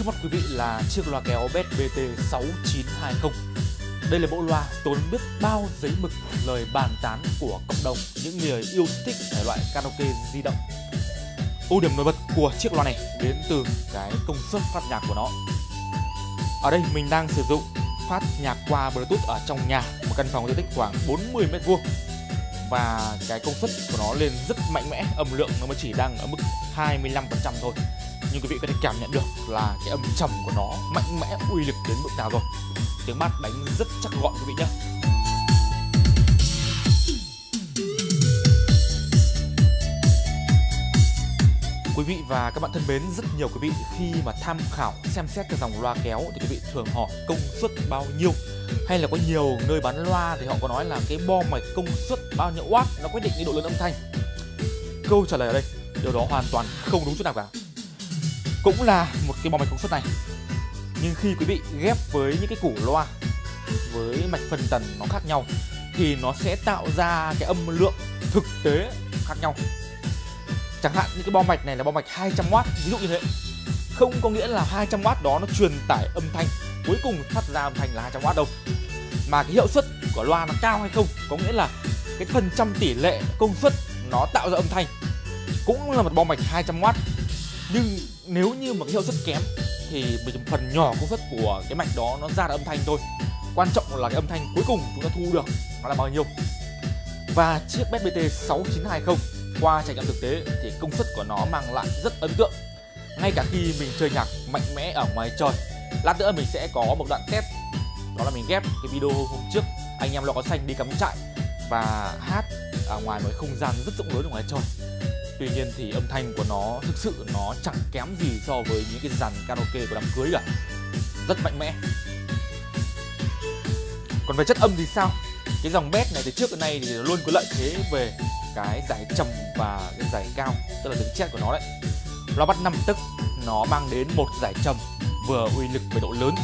Trước mắt quý vị là chiếc loa kéo BET BT6920 Đây là bộ loa tốn biết bao giấy mực, lời bàn tán của cộng đồng, những người yêu thích thể loại karaoke di động. Ưu điểm nổi bật của chiếc loa này đến từ cái công suất phát nhạc của nó. Ở đây mình đang sử dụng phát nhạc qua bluetooth ở trong nhà, một căn phòng diện tích khoảng 40 mét vuông. Và cái công suất của nó lên rất mạnh mẽ, âm lượng nó mới chỉ đang ở mức 25% thôi nhưng quý vị có thể cảm nhận được là cái âm trầm của nó mạnh mẽ, uy lực đến mức nào rồi. Tiếng bass đánh rất chắc gọn quý vị nhé quý vị và các bạn thân mến, rất nhiều quý vị khi mà tham khảo, xem xét cái dòng loa kéo thì quý vị thường hỏi công suất bao nhiêu? Hay là có nhiều nơi bán loa thì họ có nói là cái bo mạch công suất bao nhiêu watt nó quyết định cái độ lớn âm thanh? Câu trả lời ở đây, điều đó hoàn toàn không đúng chút nào cả cũng là một cái bo mạch công suất này. Nhưng khi quý vị ghép với những cái củ loa, với mạch phân tần nó khác nhau, thì nó sẽ tạo ra cái âm lượng thực tế khác nhau. Chẳng hạn những cái bo mạch này là bo mạch 200W ví dụ như thế. Không có nghĩa là 200W đó nó truyền tải âm thanh, cuối cùng phát ra âm thanh là 200W đâu. Mà cái hiệu suất của loa nó cao hay không, có nghĩa là cái phần trăm tỷ lệ công suất nó tạo ra âm thanh. Cũng là một bo mạch 200W nhưng nếu như mà cái hiệu suất kém thì một phần nhỏ công suất của cái mạch đó nó ra được âm thanh thôi. Quan trọng là cái âm thanh cuối cùng chúng ta thu được nó là bao nhiêu. Và chiếc BBT 6920 qua trải nghiệm thực tế thì công suất của nó mang lại rất ấn tượng. Ngay cả khi mình chơi nhạc mạnh mẽ ở ngoài trời, lát nữa mình sẽ có một đoạn test. Đó là mình ghép cái video hôm trước. Anh em lo có xanh đi cắm trại và hát ở ngoài một không gian rất rộng lớn ở ngoài trời tuy nhiên thì âm thanh của nó, thực sự nó chẳng kém gì so với những cái dàn karaoke của đám cưới cả. Rất mạnh mẽ. Còn về chất âm thì sao? Cái dòng bass này từ trước đến nay thì luôn có lợi thế về cái giải trầm và cái giải cao, tức là tiếng chét của nó đấy. Loa bắt 5 tức, nó mang đến một giải trầm vừa uy lực về độ lớn,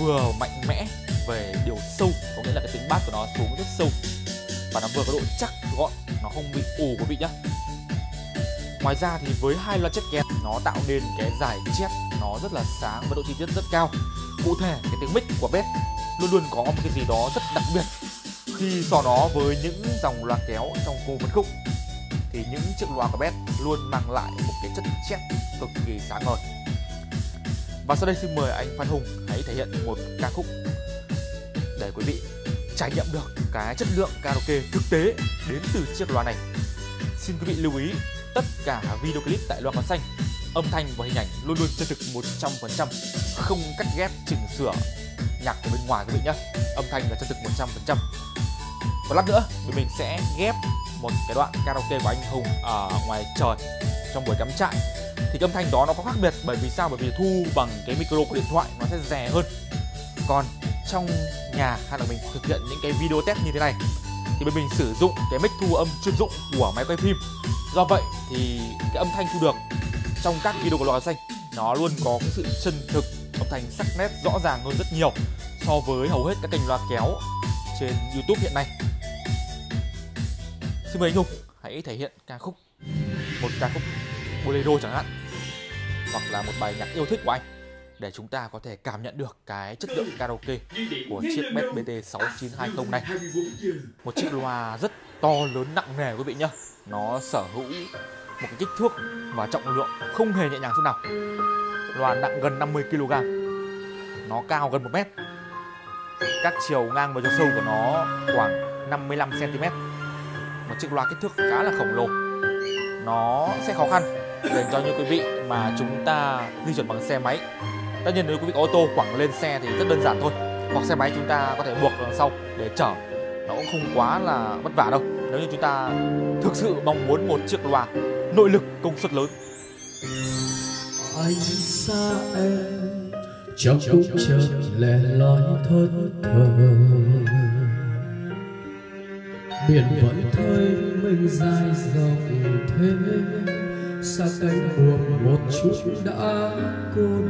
vừa mạnh mẽ về điều sâu, có nghĩa là cái tiếng bass của nó xuống rất sâu. Và nó vừa có độ chắc, gọn, nó không bị ù quý vị nhá ngoài ra thì với hai loa chất kèn, nó tạo nên cái giải chép nó rất là sáng và độ chi tiết rất cao cụ thể, cái tiếng mic của bass luôn luôn có một cái gì đó rất đặc biệt khi so nó với những dòng loa kéo trong cô phân khúc thì những chiếc loa của Best luôn mang lại một cái chất chép cực kỳ sáng ngời. Và sau đây xin mời anh Phan Hùng hãy thể hiện một ca khúc để quý vị trải nghiệm được cái chất lượng karaoke thực tế đến từ chiếc loa này. Xin quý vị lưu ý tất cả video clip tại loa có xanh âm thanh và hình ảnh luôn luôn chân thực 100%, không cắt ghép chỉnh sửa nhạc của bên ngoài các vị nhé. Âm thanh là chân thực 100% còn lát nữa thì mình sẽ ghép một cái đoạn karaoke của anh Hùng ở ngoài trời trong buổi cắm trại. Thì âm thanh đó nó có khác biệt bởi vì sao? Bởi vì thu bằng cái micro của điện thoại nó sẽ rẻ hơn. Còn trong nhà hay là mình thực hiện những cái video test như thế này thì bên mình sử dụng cái mic thu âm chuyên dụng của máy quay phim. Do vậy thì cái âm thanh thu được trong các video của loa xanh, nó luôn có cái sự chân thực, âm thanh sắc nét, rõ ràng hơn rất nhiều so với hầu hết các kênh loa kéo trên YouTube hiện nay. Xin mời anh Hùng hãy thể hiện ca khúc, một ca khúc bolero chẳng hạn, hoặc là một bài nhạc yêu thích của anh để chúng ta có thể cảm nhận được cái chất lượng karaoke của chiếc Best BT 6920 này. Một chiếc loa rất to lớn nặng nề quý vị nhá. Nó sở hữu một cái kích thước và trọng lượng không hề nhẹ nhàng chút nào. Loa nặng gần 50 kg. Nó cao gần 1 mét. Các chiều ngang và chiều sâu của nó khoảng 55 cm một chiếc loa kích thước khá là khổng lồ nó sẽ khó khăn dành cho những quý vị mà chúng ta di chuyển bằng xe máy tất nhiên nếu quý vị có ô tô quẳng lên xe thì rất đơn giản thôi. Hoặc xe máy chúng ta có thể buộc đằng sau để chở. Nó cũng không quá là vất vả đâu. Nếu như chúng ta thực sự mong muốn một chiếc loa nội lực công suất lớn. Anh xa em trong cũng trời lẻ loi thất thờ biển vẫn thôi mình dài dòng thế xa cánh buồn một chút đã cô đơn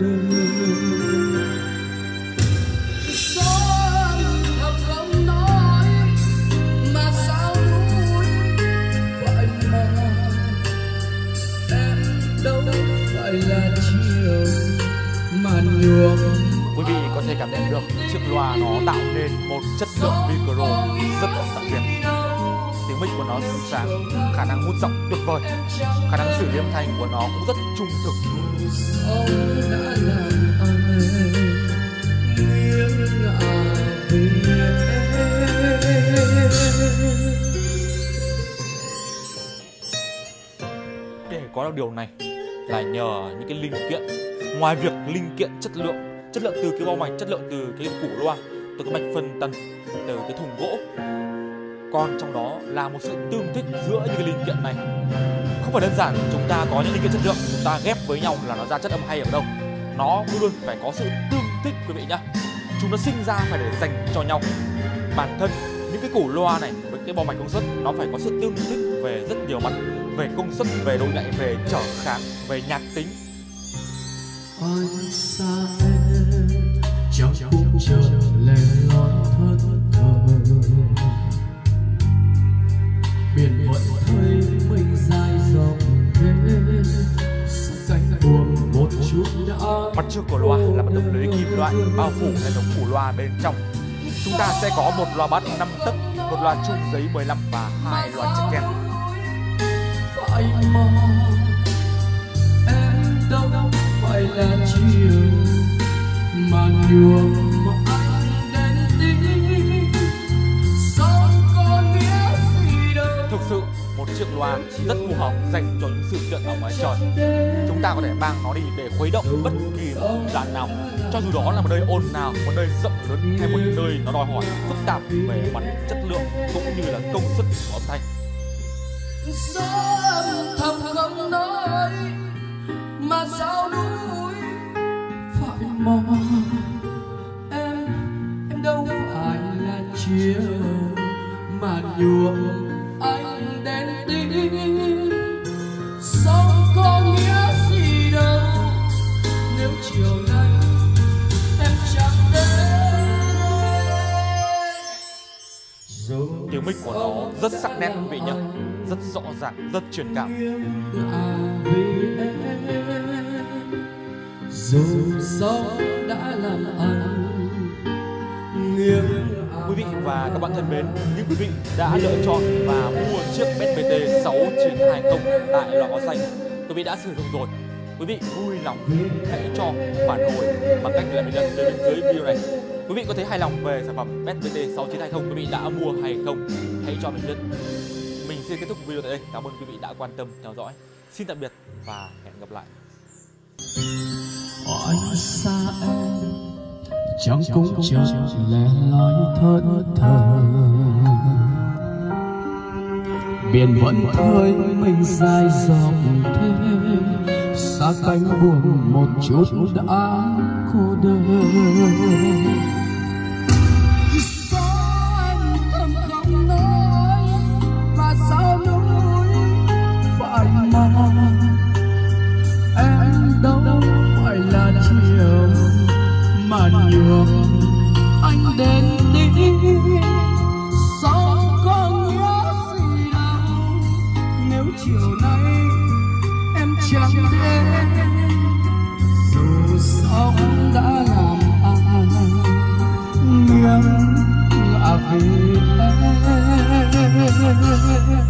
quý vị có thể cảm nhận được chiếc loa nó tạo nên một chất lượng micro rất đặc biệt. Tiếng mic của nó sáng khả năng hút giọng tuyệt vời. Khả năng xử lý âm thanh của nó cũng rất trung thực. Để có được điều này là nhờ những cái linh kiện. Ngoài việc linh kiện chất lượng chất lượng từ cái bao mạch chất lượng từ cái củ loa từ cái mạch phân tần từ cái thùng gỗ. Còn trong đó là một sự tương thích giữa những cái linh kiện này. Không phải đơn giản chúng ta có những linh kiện chất lượng, chúng ta ghép với nhau là nó ra chất âm hay ở đâu. Nó luôn luôn phải có sự tương thích, quý vị nhá. Chúng nó sinh ra phải để dành cho nhau. Bản thân những cái củ loa này với cái bo mạch công suất, nó phải có sự tương thích về rất nhiều mặt. Về công suất, về độ nhạy, về trở kháng, về nhạc tính anh xa em trong khung trời lẻ loi thẫn thờ biển vẫn thấy mình dài dòng thế. Sát cánh buồm một chút đã mặt trước của loa là một tấm lưới kim loại bao phủ hệ thống phủ loa bên trong. Chúng ta sẽ có một loa bass 5 tấc một loa chung giấy 15 và hai loa chiếc ken phải mong em đâu phải là chiều mà nhuộm một chiếc loa rất phù hợp dành cho những sự kiện ở ngoài trời. Chúng ta có thể mang nó đi để khuấy động bất kỳ một không gian nào. Cho dù đó là một nơi ồn nào một nơi rộng lớn hay một nơi nó đòi hỏi phức tạp về mặt chất lượng cũng như là công suất của âm thanh. Thầm không nói, mà sao núi phải mòn? Mic của nó rất sắc nét quý vị nhé rất rõ ràng, rất truyền cảm. Dù gió đã làm anh nghiêng quý vị và các bạn thân mến những quý vị đã lựa chọn và mua chiếc BT 6920 tại lò có xanh, quý vị đã sử dụng rồi. Quý vị vui lòng hãy cho phản hồi bằng cách là bình luận bên dưới video này quý vị có thấy hài lòng về sản phẩm BT 6920 quý vị đã mua hay không? Hãy cho mình biết. Mình xin kết thúc video tại đây. Cảm ơn quý vị đã quan tâm, theo dõi. Xin tạm biệt và hẹn gặp lại. Anh xa em trong cung trời lẻ loi thẫn thờ. Biển vẫn thôi mình dài dòng thế xa cánh buồn một chút đã cô đơn. Chiều nay em chẳng đến. Dù sao cũng đã làm anh nghiêng là vì em.